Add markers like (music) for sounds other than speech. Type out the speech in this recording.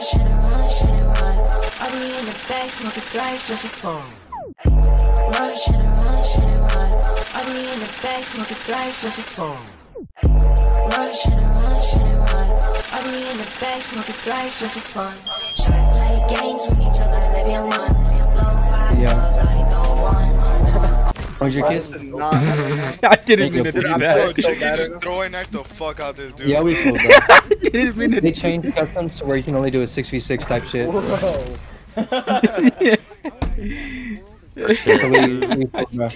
Run, Shannon run, Shannon run. I'll be in the back smoking thrice just for fun. Run, Shannon run, Shannon run. I'll be in the back smoking thrice just for fun. Run, Shannon run, Shannon run. I'll be in the back smoking thrice just for fun. Should I Where's your kiss? is not- (laughs) I didn't mean to do that. so Bro, she bad just it. throw and knock the fuck out this dude. Yeah, we cool, bro. (laughs) I didn't mean to They changed customs to where you can only do a 6v6 type shit. Whoa. So we, (laughs) we, bro.